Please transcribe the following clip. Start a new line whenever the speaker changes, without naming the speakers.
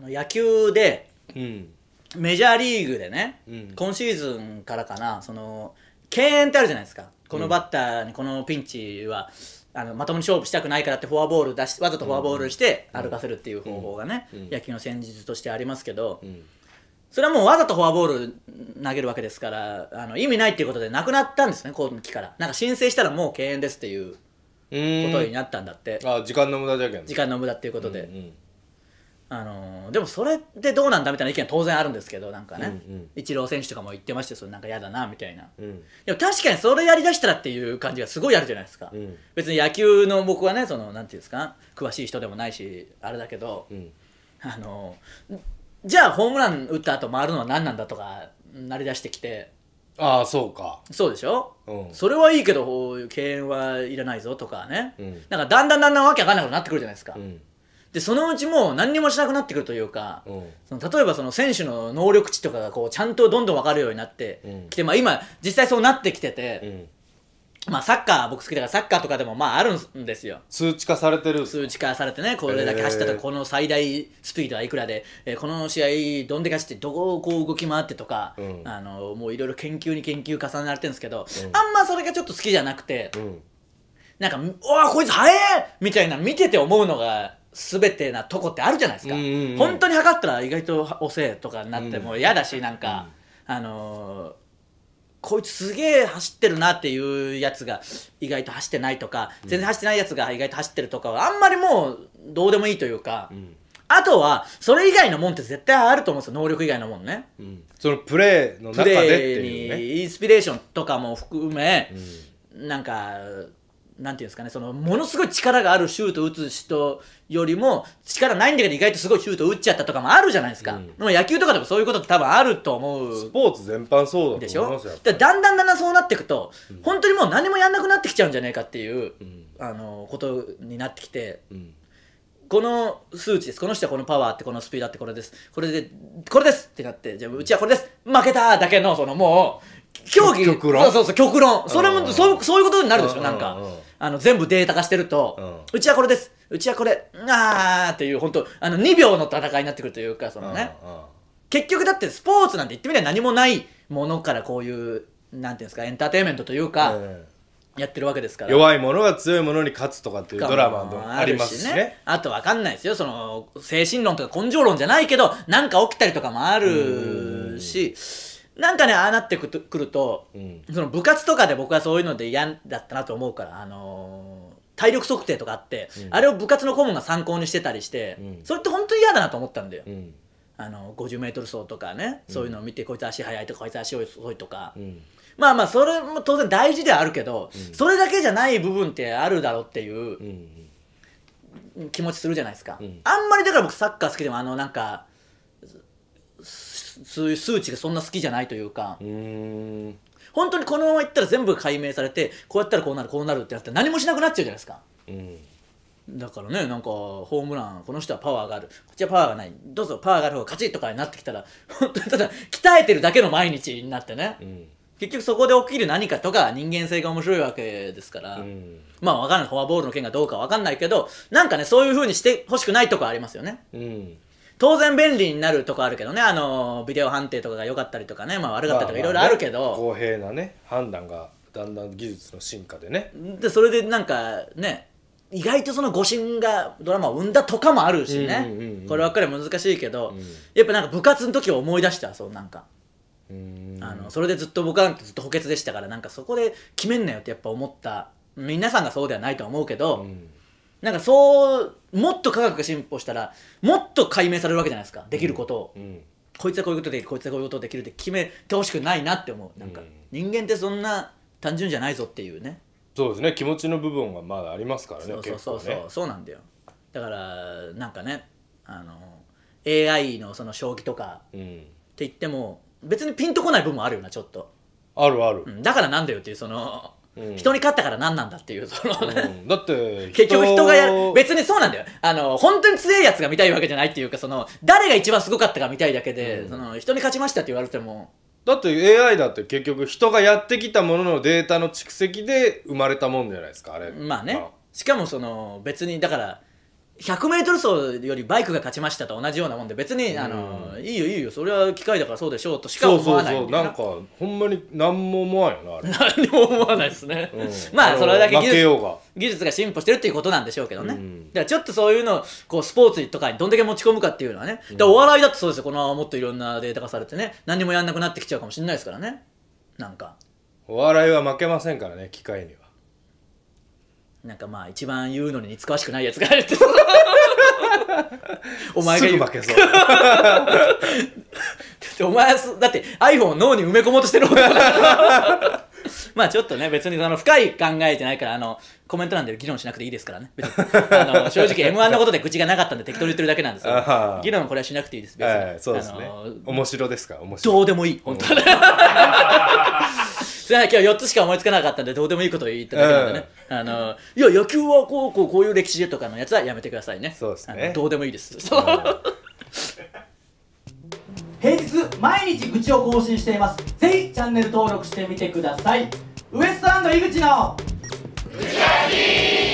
の野球で
うん。
メジャーリーグでね、
うん。
今シーズンからかなその敬遠ってあるじゃないですか。このバッターにこのピンチは、あのまともに勝負したくないからってフォアボール出しわざとフォアボールして歩かせるっていう方法がね、
うん。
野球の戦術としてありますけど、
うん。
それはもうわざとフォアボール投げるわけですからあの意味ないっていうことでなくなったんですね今期から。なんか申請したらもう敬遠ですっていう
う
ことになったんだって、
あ時間の無駄じゃけん
時間の無駄っていうことで、
うん
あのーでもそれってどうなんだみたいな意見は当然あるんですけどなんかね、
うんうん。
イチロー選手とかも言ってましたよそれなんか嫌だなみたいな。
うん。うん
でも確かにそれやりだしたらっていう感じがすごいあるじゃないですか、
うん。
別に野球の僕はねそのなんていうんですか詳しい人でもないしあれだけど、
うん。
あのじゃあホームラン打った後回るのは何なんだとかなりだしてきて。
ああそうか。
そうでしょ、
うん。
それはいいけどこういう敬遠はいらないぞとかね、
うん。
なんかだんだんだんだんわけわかんなくなってくるじゃないですか、
うん
でそのうちもう何にもしなくなってくるというか、
うん。
その例えばその選手の能力値とかがこうちゃんとどんどん分かるようになって
うん。
きて、まあ、今実際そうなってきてて、
うん。
まあ、サッカー僕好きだからサッカーとかでもまああるんですよ。
数値化されてる。
数値化されてねこれだけ走ったとこの最大スピードはいくらで、えーこの試合どんだけ走ってどこをこう動き回ってとか、
うん。
あのもういろいろ研究に研究重ねられてるんですけど、
うん。
あんまそれがちょっと好きじゃなくて、
うん。
なんか「うわこいつ速え!」みたいな見てて思うのが全てなとこってあるじゃないですか、
うんうんうん。
本当に測ったら意外と遅えとかになって
うん
もう嫌だしなんか、あのーこいつすげえ走ってるなっていうやつが意外と走ってないとか、全然走ってないやつが意外と走ってるとかはあんまりもうどうでもいいというか、
うん。
あとはそれ以外のもんって絶対あると思うんですよ能力以外のもんね。
うん。そのプレーの
プ
中でって
レ
いうね。
ーにインスピレーションとかも含め、
うん。
なんかなんていうんですかねそのものすごい力があるシュート打つ人よりも力ないんだけど意外とすごいシュート打っちゃったとかもあるじゃないですか、
うん。
でも野球とかでもそういうことって多分あると思う。
スポーツ全般そうだ
でしょ
と思いますよ
でだんだんだんだんそうなっていくと、本当にもう何もやんなくなってきちゃうんじゃねえかっていう、
うん。
あのことになってきて
うん。
この数値です。この人はこのパワーってこのスピードってこれです。これでこれですってなってじゃあうちはこれです。負けただけのそのもう競技。
極論？
そうそうそう極論。それも
うん
そうそういうことになるでし
うん。
ょなんか。あの全部データ化してると。
う
うちはこれです。うちはこれ。あーっていう本当あの2秒の戦いになってくるというかそのね。結局だってスポーツなんて言ってみれば何もないものからこういうなんていうんですかエンターテインメントというか
うん。
やってるわけですから。
弱い者が強い者に勝つとかっていうドラマもありますしね。
あとわかんないですよ。その精神論とか根性論じゃないけどなんか起きたりとかもあるしなんかねああなってくとくると、
うん。
その部活とかで僕はそういうので嫌だったなと思うからあのー体力測定とかあって、
うん。
あれを部活の顧問が参考にしてたりして、
うん。
それって本当に嫌だなと思ったんだよ、
うん。
あの 50m 走とかね、そういうのを見てこいつ足速いとかこいつ足遅いとか、
うん。
まあまあそれも当然大事ではあるけど、
うん。
それだけじゃない部分ってあるだろうっていう
うん。
気持ちするじゃないですか、
うん。
あんまりだから僕サッカー好きでもあのなんかすそういう数値がそんな好きじゃないというか、
うん。
本当にこのままいったら全部解明されてこうやったらこうなるこうなるってなって何もしなくなっちゃうじゃないですか。
うん。
だからねなんかホームランこの人はパワーがある。こっちはパワーがない。どうぞパワーがある方が勝ちとかになってきたら本当にただ鍛えてるだけの毎日になってね、
うん。
結局そこで起きる何かとか人間性が面白いわけですから、
うん。
まあわかんない。フォアボールの件がどうかわかんないけどなんかねそういう風にしてほしくないとこありますよね。
うん
当然便利になるとこあるけどね。あのビデオ判定とかが良かったりとかね。まあ悪かったりとかいろいろあるけど、
公平なね判断がだんだん技術の進化でね。
でそれでなんかね意外とその誤審がドラマを生んだとかもあるしね、
うんうんうんうん。
こればっかりは難しいけど、
うん。
やっぱなんか部活の時を思い出したそうなんか、
うん。
あのそれでずっと僕はずっと補欠でしたからなんかそこで決めんなよってやっぱ思った。皆さんがそうではないとは思うけど、
うん
なんかそうもっと科学が進歩したらもっと解明されるわけじゃないですか。できることを、
うん。
こいつはこういうことできるこいつはこういうことできるって決めてほしくないなって思う。なんか、
うん
人間ってそんな単純じゃないぞっていうね。
そうですね。気持ちの部分がまだありますからね
そうそうそうそう、
ね。
そうなんだよ。だからなんかねあの AI のその将棋とか
うん。
って言っても別にピンとこない部分もあるよなちょっと、
あるある。
うん。だからなんだよっていうその、
うん。
人に勝ったから何なんだっていうそのね、
うん。だって
結局人がやる別にそうなんだよ。あの本当に強いやつが見たいわけじゃないっていうかその誰が一番すごかったか見たいだけで、
うん。
その人に勝ちましたって言われても。
だって AI だって結局人がやってきたもののデータの蓄積で生まれたもんじゃないですかあれ。
まあね。しかもその別にだから 100m 走よりバイクが勝ちましたと同じようなもんで別に、あのいいよいいよそれは機械だからそうでしょうとしか思
そうそう。
わないんだよ
そうなんかほんまに何も思わんよなあれ、
何も思わないですね、
うん。
まあそれだけ技術技術が進歩してるっていうことなんでしょうけどね、
うん。
だからちょっとそういうのをこうスポーツとかにどんだけ持ち込むかっていうのはね、だからお笑いだってそうですよ。このままもっといろんなデータ化されてね。何にもやんなくなってきちゃうかもしれないですからね。なんか。
お笑いは負けませんからね機械には
なんかまあ一番言うのに似つかわしくないやつがいるって。お前が言う。
すぐ負けそう。
だってお前だって iPhone を脳に埋め込もうとしてるから。まあちょっとね別にその深い考えてないからあのコメント欄で議論しなくていいですからね。別に。あの正直 m 1のことで口がなかったんで適当に言ってるだけなんですよ。
あー
議論これはしなくていいです別に、
はいそうですね。面白ですか？面白い。
どうでもいい。本当にすいません今日4つしか思いつかなかったんでどうでもいいことを言っただけなんでね、あのいや野球はこうこうこういう歴史でとかのやつはやめてくださいね。
そうですね。
どうでもいいです、
平日毎日愚痴を更新しています。ぜひチャンネル登録してみてください。ウエストランド井口の。
打ち上げ